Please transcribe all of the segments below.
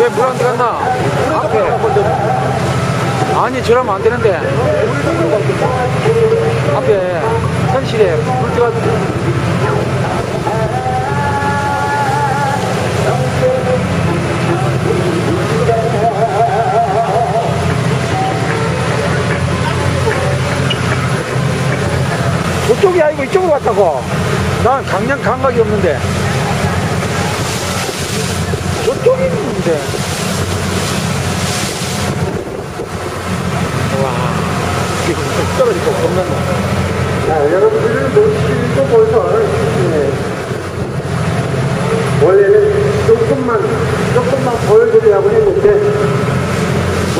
왜 물 안 들어갔나? 앞에. 아니, 저러면 안 되는데. 앞에 현실에 물 들어갔 그쪽이 아니고 이쪽으로 왔다고. 난 강량 감각이 없는데. 저쪽이 있는데. 와, 이게 진짜 떨어지고 겁난다. 자, 여러분들은 놓치고 보선 예. 원래는 조금만 조금만 보여드리려고 했는데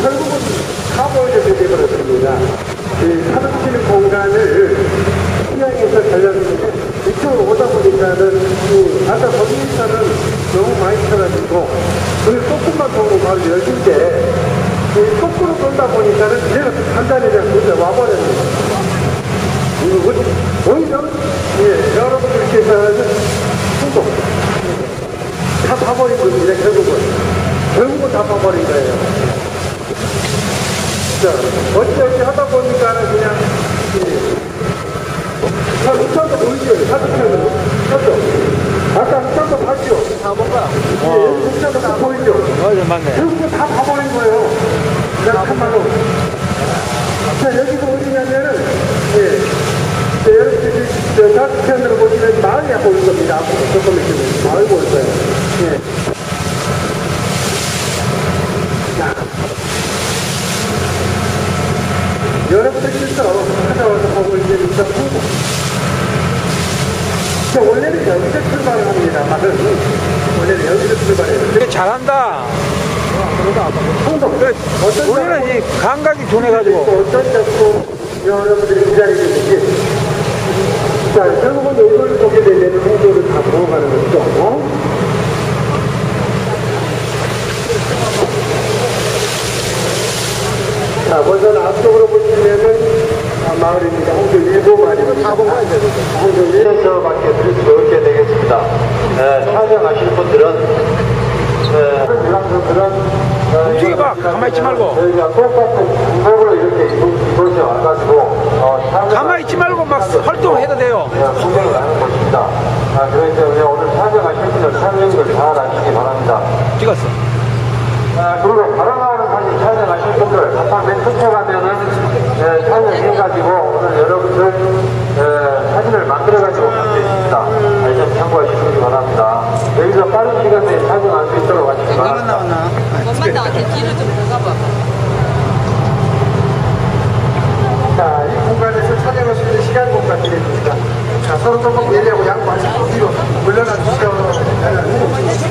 결국은 다 보여주게 되버렸습니다. 이 사무실 공간을 시향해서 달렸는데 이쪽으로 오다 보니 이 아까 거기서는 너무 많이 쳐가지고 그걸 조금만 보고 바로 열릴 때이 거꾸로 돌다 보니까는 그냥 간단히 그냥 문제 와버렸는데 이거 오히려 예, 여러분들께서는 수도 다 봐버린 겁니다 결국은. 결국은 다 봐버린 거예요. 자 어찌어찌 하다 보니까는 그냥 예. 자 우천도 보이죠 사주편은 그렇죠 아까 우천도 봤죠 다 뭔가? 예, 우천도 다 보이죠 맞아, 맞네. 결국은 다 봐버린 거예요 그냥 한말로 자 여기가 어디냐면은 예 자, 여러분들이 저 다트편으로 보시면 마을이 보일 겁니다. 앞으로 조금 있으면 마을 보일 거예요. 예. 자. 여러분들께서 찾아와서 보고 있는 이런 풍부. 자, 원래는 여기서 출발을 합니다. 말은. 원래는 여기서 출발해요. 그래, 잘한다. 풍동. 그래, 우리는 이 감각이 또 둔해가지고. 어떤 자꾸 여러분들이 기다리고 있는지 자 결국은 이걸 보게 되면 홍도를 다 보고가는 거죠 어? 자 먼저 앞쪽으로 보시면은 아, 마을입니다 홍도 일부 마을입니다 홍도 일에서 밖에 들을 수 없게 되겠습니다 에, 촬영하실 분들은 움직여봐. 가만히 있지 말고. 저희가 똑같은 방법으로 이렇게 이곳- 이곳에 와가지고 어, 가만히 있지 말고 막 활동해도 돼요. 네, 구경을 하는 곳입니다. 아, 그렇기 때문에 오늘 촬영하실 분들 촬영을 잘 하시기 바랍니다. 찍었어. 아, 그리고 바로 나오는 사진 촬영하실 분들 아까 맨 끝에 가면은 예, 촬영해가지고 오늘 여러분들 예, 사진을 만들어가지고 갈수 있습니다. 아, 좀 참고하시기 바랍니다. 여기서 빠른 시간에 촬영할 수 있도록 하시기 바랍니다. 엄마 나한테 뒤로 좀 들어가봐. 자, 이 공간에서 촬영할 수 있는 시간 공간 드립니다. 자, 서로 조금 예리하고 양보하시고 뒤로 물러나 주시면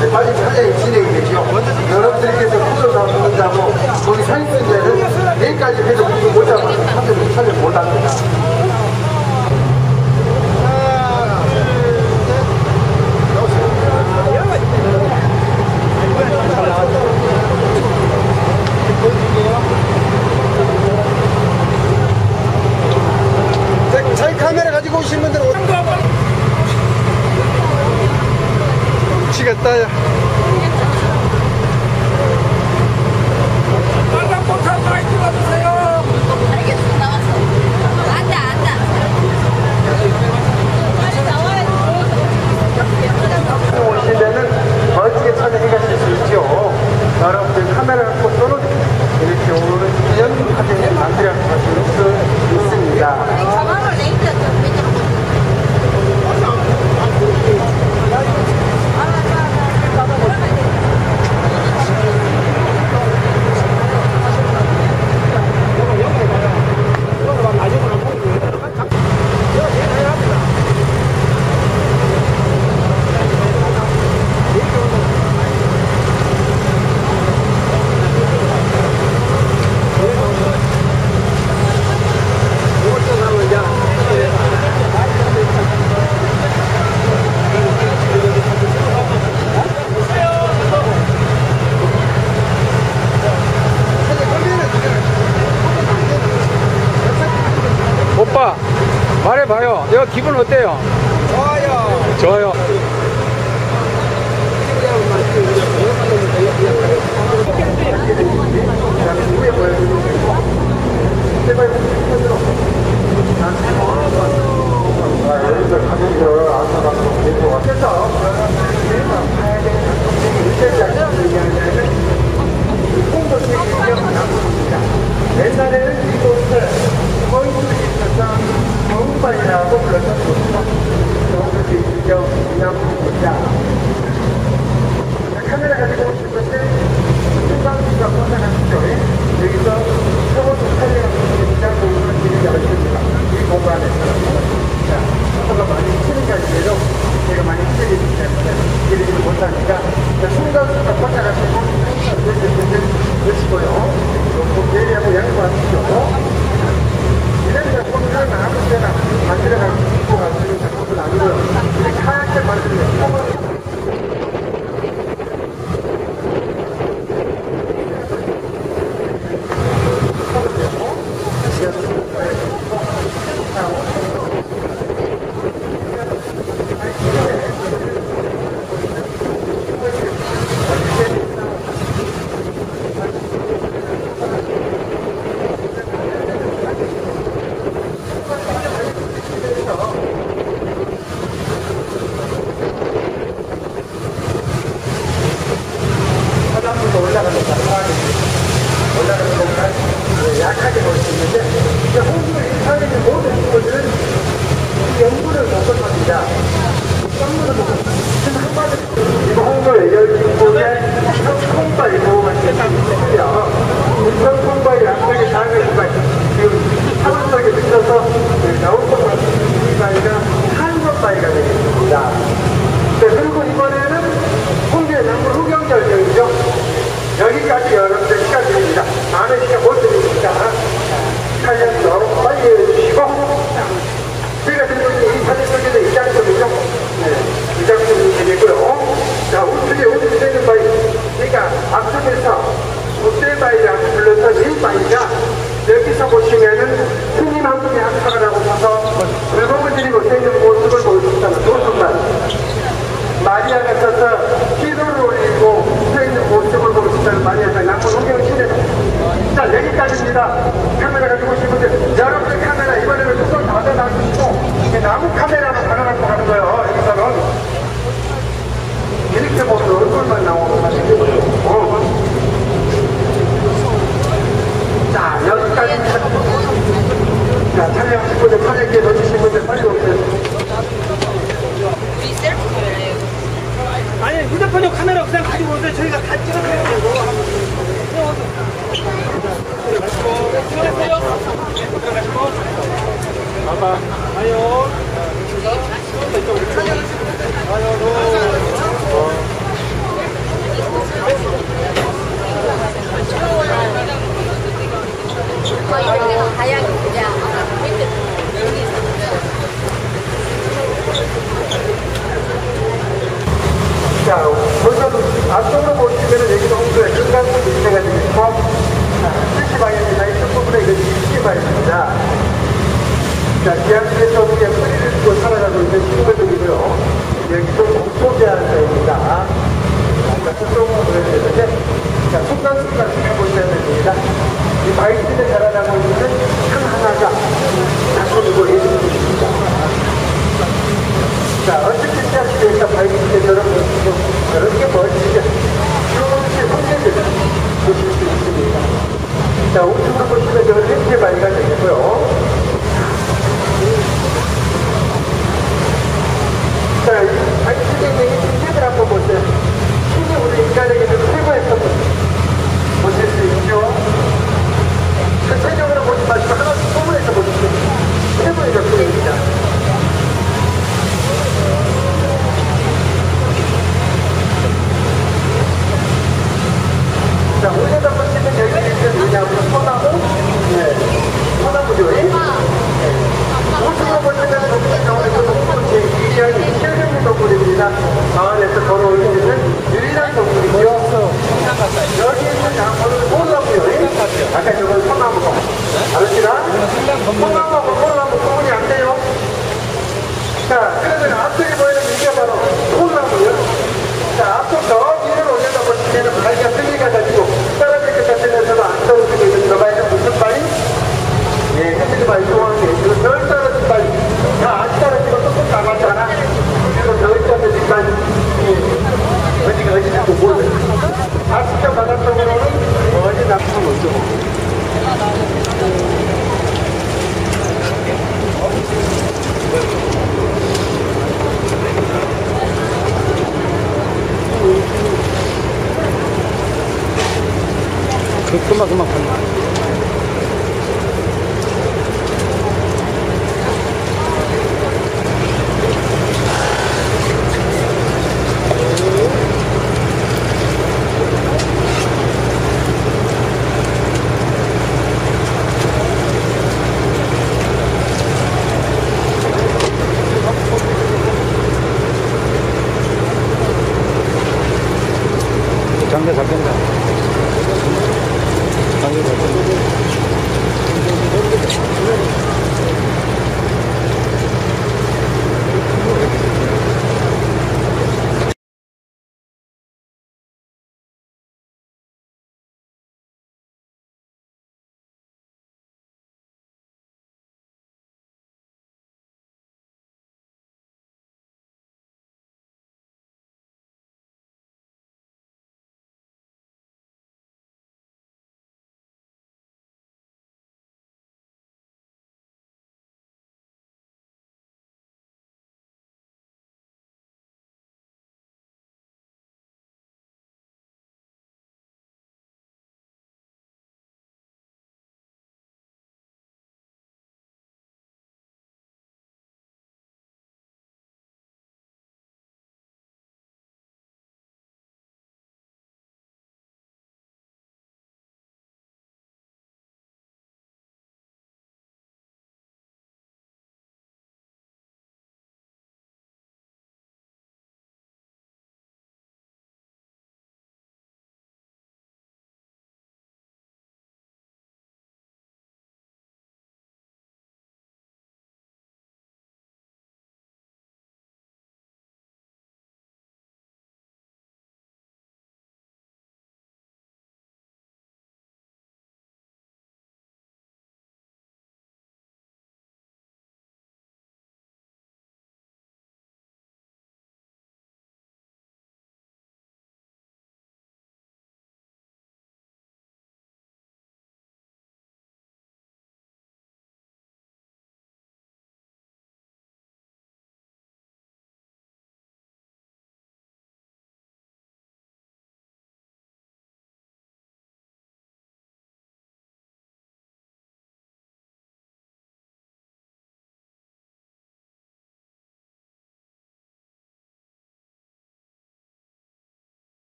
네, 빨리 촬영이 진행이 되죠. 여러분들께서 구도 잡는다고 거기 서 있는 데는 여기까지 해도 구도 못 잡아서 촬영 못 합니다. 기분 어때요? 좋아요. 좋아요. 공도 되게 기억나고 있습니다. 못생긴 모습을 보여줬잖아. 도순만. 그 마리아가 서서 기도를 올리고 못생긴 모습을 보여줬다는 마리아가 남은 성경신에 자, 여기까지입니다. 카메라 가지고 오신 분들 여러분들 카메라 이번에는 손 닫아놔주시고 이게 나무 카메라로 달아갖고 가는 거예요. 여기서는. 이렇게 보면 얼굴만 나오고 사실 되는데 자, 순간순간 하고 있어야 됩니다. 이 말씀에 자라나고 있는 큰 하나가 다스리고 예수님 주십니다. 자, 어떻게 시작되니까 발견된 저런 모습도 저렇게 멋지게 조금씩 성대되는 보실 수 있습니다. 자, 우측으로 보시면 저는 햇빛 발견되겠고요. 자, 아니, 시대의 힘들을 한번 보세요. 신이 우리 인간에게 만, 그만.